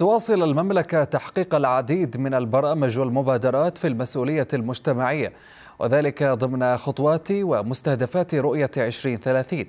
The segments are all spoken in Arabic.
تواصل المملكة تحقيق العديد من البرامج والمبادرات في المسؤولية المجتمعية وذلك ضمن خطوات ومستهدفات رؤية 2030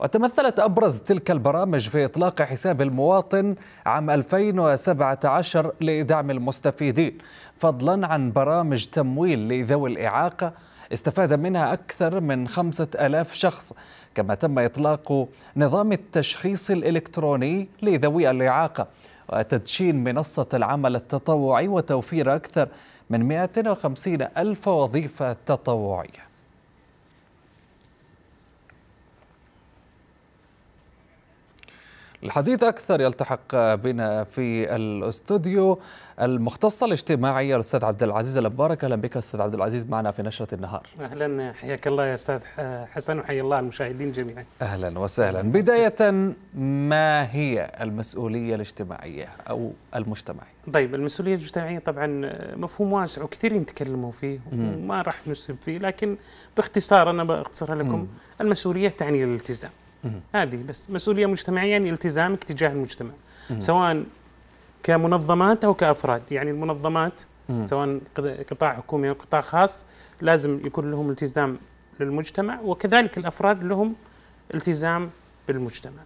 وتمثلت أبرز تلك البرامج في إطلاق حساب المواطن عام 2017 لدعم المستفيدين فضلا عن برامج تمويل لذوي الإعاقة. استفاد منها أكثر من خمسة ألاف شخص كما تم إطلاق نظام التشخيص الإلكتروني لذوي الإعاقة. وتدشين منصة العمل التطوعي وتوفير أكثر من 150 ألف وظيفة تطوعية. الحديث أكثر يلتحق بنا في الاستوديو المختصة الاجتماعية الأستاذ عبد العزيز المبارك أهلا بك أستاذ عبد العزيز معنا في نشرة النهار. أهلا. حياك الله يا أستاذ حسن وحيا الله المشاهدين جميعا. أهلا وسهلا. بداية ما هي المسؤولية الاجتماعية أو المجتمعية؟ طيب المسؤولية الاجتماعية طبعا مفهوم واسع وكثيرين تكلموا فيه وما راح نسب فيه لكن باختصار أنا بختصرها لكم. المسؤولية تعني الالتزام. هذه بس مسؤولية مجتمعية يعني التزامك تجاه المجتمع. سواء كمنظمات أو كأفراد يعني المنظمات. سواء قطاع حكومي أو قطاع خاص لازم يكون لهم التزام للمجتمع وكذلك الأفراد لهم التزام بالمجتمع.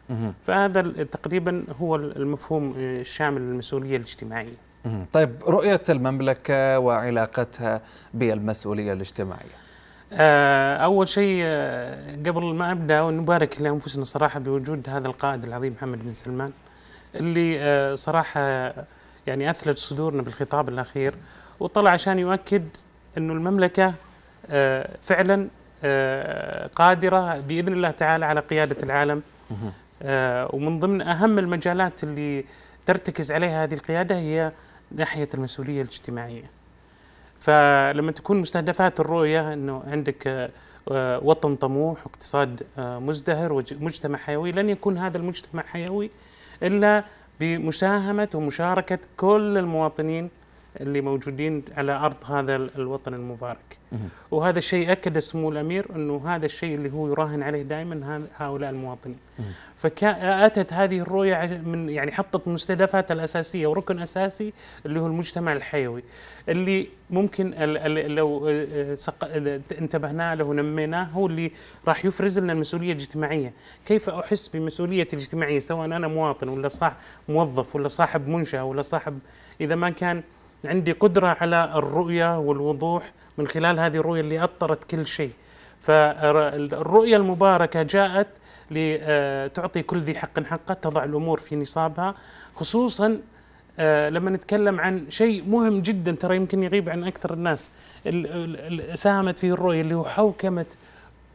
فهذا تقريبا هو المفهوم الشامل للمسؤولية الاجتماعية طيب رؤية المملكة وعلاقتها بالمسؤولية الاجتماعية آه، أول شيء آه، قبل ما أبدأ نبارك لأنفسنا صراحة بوجود هذا القائد العظيم محمد بن سلمان اللي آه، صراحة يعني أثلج صدورنا بالخطاب الأخير وطلع عشان يؤكد أنه المملكة فعلا قادرة بإذن الله تعالى على قيادة العالم. ومن ضمن أهم المجالات اللي ترتكز عليها هذه القيادة هي ناحية المسؤولية الاجتماعية. فلما تكون مستهدفات الرؤية إنه عندك آه، وطن طموح واقتصاد آه، مزدهر ومجتمع حيوي لن يكون هذا المجتمع حيوي إلا بمساهمة ومشاركة كل المواطنين اللي موجودين على أرض هذا الوطن المبارك. وهذا الشيء أكد سمو الأمير أنه هذا الشيء اللي هو يراهن عليه دائما هؤلاء المواطنين. فاتت هذه الرؤية من يعني حطت مستهدفاتها الأساسية وركن أساسي اللي هو المجتمع الحيوي اللي ممكن لو انتبهنا له ونميناه هو اللي راح يفرز لنا المسؤوليه الاجتماعيه، كيف أحس بمسؤوليتي الاجتماعيه سواء أنا مواطن ولا صاحب موظف ولا صاحب منشأة ولا صاحب إذا ما كان عندي قدرة على الرؤية والوضوح من خلال هذه الرؤية اللي أطرت كل شيء. فالرؤية المباركة جاءت لتعطي كل ذي حق حقه تضع الأمور في نصابها. خصوصا آه، لما نتكلم عن شيء مهم جدا ترى يمكن يغيب عن أكثر الناس. ساهمت فيه الرؤية اللي هو حوكمة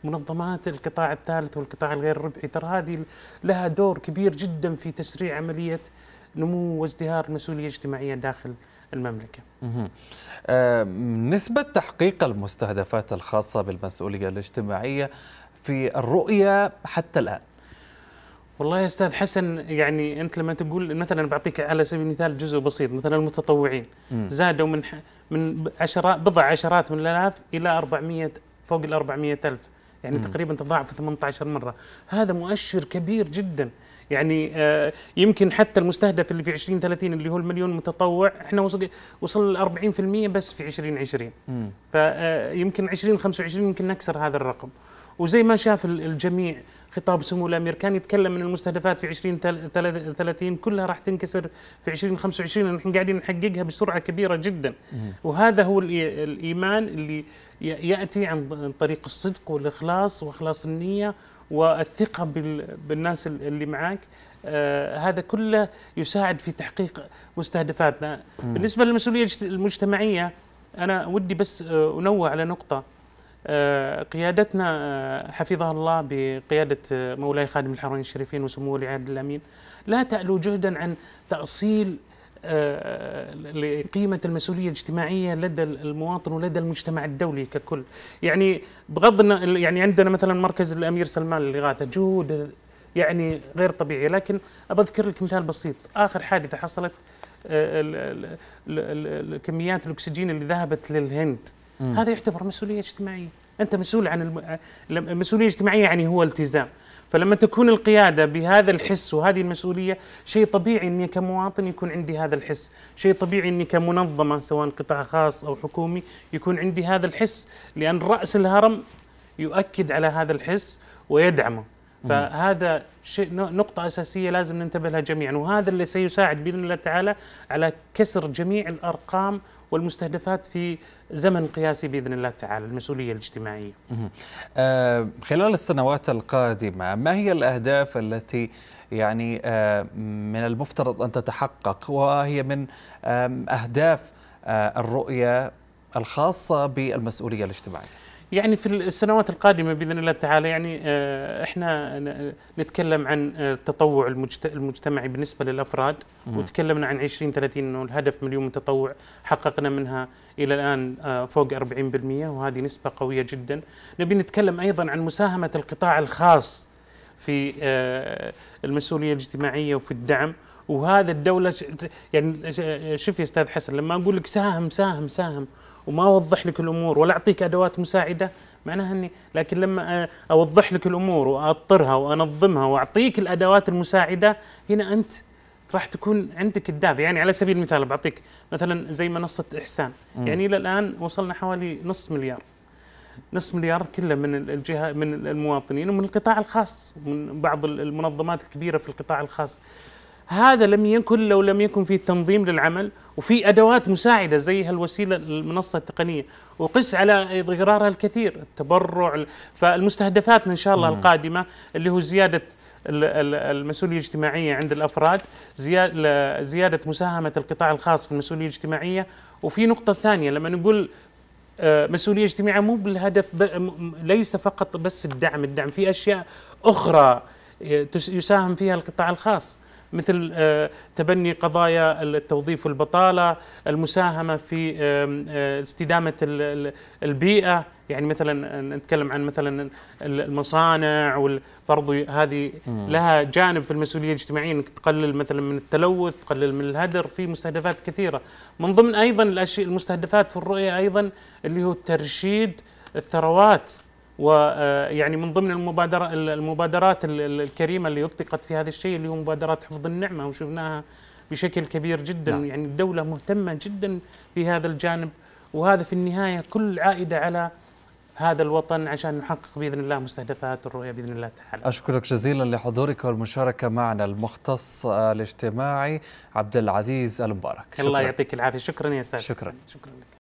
منظمات القطاع الثالث والقطاع الغير ربحي. ترى هذه لها دور كبير جدا في تسريع عملية نمو وازدهار المسؤوليه الاجتماعيه داخل المملكة. آه نسبة تحقيق المستهدفات الخاصة بالمسؤولية الاجتماعية في الرؤية حتى الآن والله يا أستاذ حسن يعني أنت لما تقول مثلا بعطيك على سبيل المثال جزء بسيط مثلا المتطوعين م. زادوا من من عشرات بضع عشرات من الآلاف إلى 400 فوق ال 400 ألف يعني م. تقريبا تضاعف 18 مرة. هذا مؤشر كبير جدا. يعني آه يمكن حتى المستهدف اللي في 2030 اللي هو المليون متطوع إحنا وصل وصل ل 40% بس في 2020 فيمكن 2025 يمكن نكسر هذا الرقم. وزي ما شاف الجميع خطاب سمو الأمير كان يتكلم من المستهدفات في 2030 كلها راح تنكسر في 2025 نحن قاعدين نحققها بسرعة كبيرة جدا. وهذا هو الإيمان اللي يأتي عن طريق الصدق والإخلاص وإخلاص النية والثقة بالناس اللي معك آه هذا كله يساعد في تحقيق مستهدفاتنا. بالنسبة للمسؤولية المجتمعية أنا ودي بس آه، أنوه على نقطة. آه، قيادتنا آه، حفظها الله بقيادة آه، مولاي خادم الحرمين الشريفين وسمو ولي عهد الأمين. لا تألو جهدا عن تأصيل لقيمة المسؤولية الاجتماعية لدى المواطن ولدى المجتمع الدولي ككل. يعني بغض يعني عندنا مثلا مركز الأمير سلمان للإغاثة جهود يعني غير طبيعية لكن أذكر لك مثال بسيط. آخر حادثة حصلت كميات الأكسجين اللي ذهبت للهند. هذا يعتبر مسؤولية اجتماعية. أنت مسؤول عن الم... المسؤوليه الاجتماعيه يعني هو التزام. فلما تكون القيادة بهذا الحس وهذه المسؤولية شيء طبيعي إني كمواطن يكون عندي هذا الحس، شيء طبيعي إني كمنظمة سواء قطاع خاص أو حكومي يكون عندي هذا الحس. لأن رأس الهرم يؤكد على هذا الحس ويدعمه. فهذا شيء نقطة أساسية لازم ننتبه لها جميعا. وهذا اللي سيساعد بإذن الله تعالى على كسر جميع الأرقام والمستهدفات في زمن قياسي بإذن الله تعالى المسؤولية الاجتماعية. آه خلال السنوات القادمة ما هي الأهداف التي يعني آه من المفترض أن تتحقق وهي من آه أهداف آه الرؤية الخاصة بالمسؤولية الاجتماعية؟ يعني في السنوات القادمة بإذن الله تعالى يعني آه، إحنا نتكلم عن التطوع المجتمعي بالنسبة للأفراد وتكلمنا عن 20 30 إنه الهدف مليون متطوع حققنا منها إلى الآن آه، فوق 40% وهذه نسبة قوية جدا. نبي نتكلم أيضا عن مساهمة القطاع الخاص في آه، المسؤولية الاجتماعية وفي الدعم وهذا الدولة يعني شوف يا أستاذ حسن لما أقول لك ساهم ساهم ساهم وما أوضح لك الأمور ولا اعطيك أدوات مساعدة معناها اني لكن لما أوضح لك الأمور وأطرها وأنظمها وأعطيك الأدوات المساعدة هنا أنت راح تكون عندك الدافع. يعني على سبيل المثال بعطيك مثلا زي منصة إحسان. م. يعني إلى الآن وصلنا حوالي نص مليار. نص مليار كله من الجهة من المواطنين ومن القطاع الخاص من بعض المنظمات الكبيرة في القطاع الخاص. هذا لم يكن لو لم يكن في تنظيم للعمل وفي أدوات مساعدة زي هالوسيلة المنصة التقنية وقس على إضرارها الكثير التبرع فالمستهدفات إن شاء الله القادمة اللي هو زيادة المسؤولية الاجتماعية عند الأفراد زيادة مساهمة القطاع الخاص في المسؤولية الاجتماعية. وفي نقطة ثانية لما نقول آه، مسؤولية اجتماعية مو بالهدف ليس فقط بس الدعم الدعم في أشياء أخرى يساهم فيها القطاع الخاص. مثل آه، تبني قضايا التوظيف والبطالة، المساهمة في آه، استدامة البيئة، يعني مثلا نتكلم عن مثلا المصانع برضو هذه لها جانب في المسؤولية الاجتماعية إنك تقلل مثلا من التلوث، تقلل من الهدر، في مستهدفات كثيرة. من ضمن أيضا الأشياء المستهدفات في الرؤيه أيضا اللي هو ترشيد الثروات. ويعني من ضمن المبادرة المبادرات الكريمة اللي أطلقت في هذا الشيء اللي هو مبادرات حفظ النعمة وشفناها بشكل كبير جدا نعم. يعني الدولة مهتمة جدا في هذا الجانب وهذا في النهاية كل عائدة على هذا الوطن عشان نحقق بإذن الله مستهدفات الرؤية بإذن الله تعالى. أشكرك جزيلا لحضورك والمشاركة معنا المختص الاجتماعي عبد العزيز المبارك. الله يعطيك العافية، شكرا يا أستاذ. شكرا. شكرا لك.